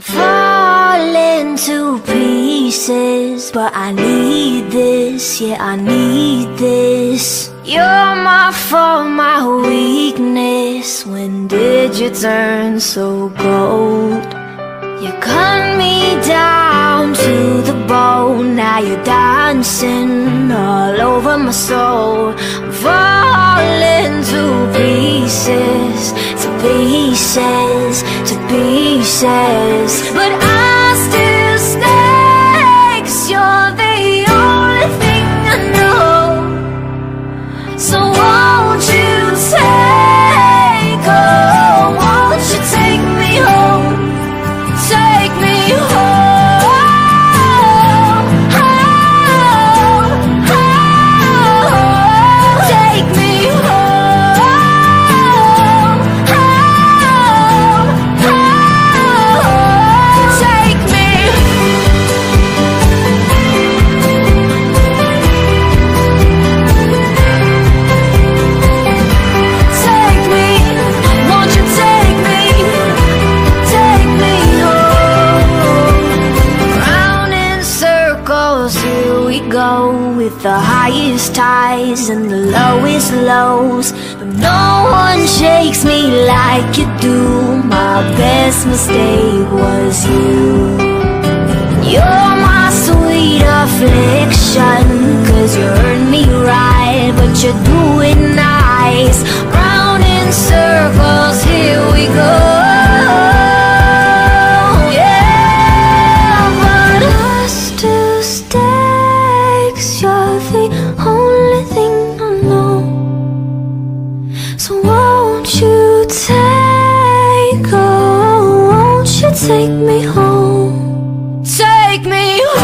Falling to pieces, but I need this, yeah, I need this. You're my fault, my weakness. When did you turn so cold? You cut me down to the bone, now you're dancing all over my soul. I'm falling to pieces, pieces, to pieces. But I go with the highest highs and the lowest lows. But no one shakes me like you do. My best mistake was you. You're my sweet affliction Cause you earn me right But you do take me home, take me home.